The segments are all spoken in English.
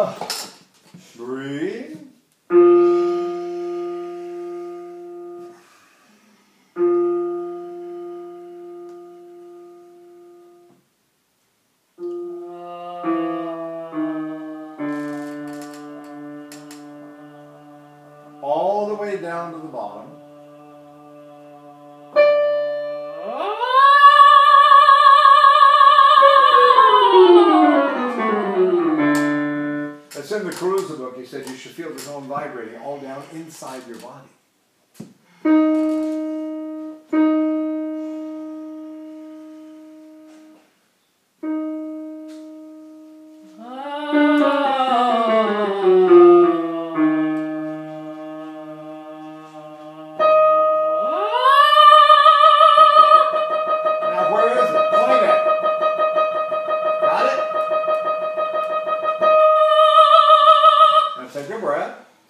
Oh. Breathe. That's in the Caruso book. He said you should feel the tone vibrating all down inside your body. Now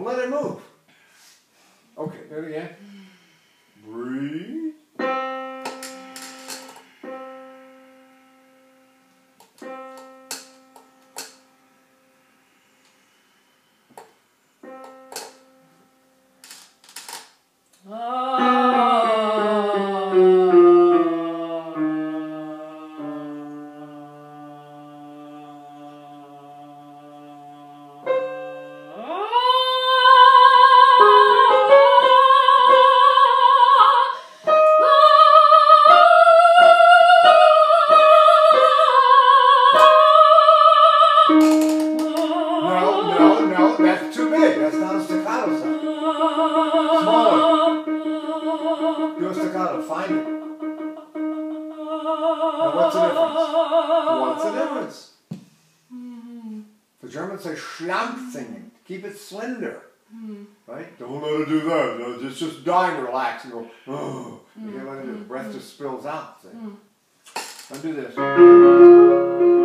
Don't let it move. Okay, do it again. Breathe. Do a staccato. Find it. Now, what's the difference? What's the difference? The Germans say schlank singing. Keep it slender. Right? Don't let it do that. No, Just, just dying to relax and go, oh. You get what I do? Breath just spills out. See? Now do this.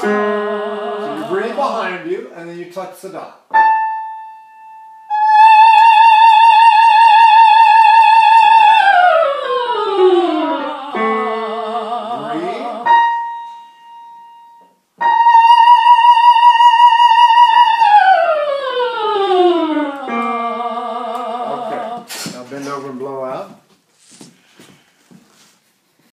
So you breathe behind you and then you touch the dot.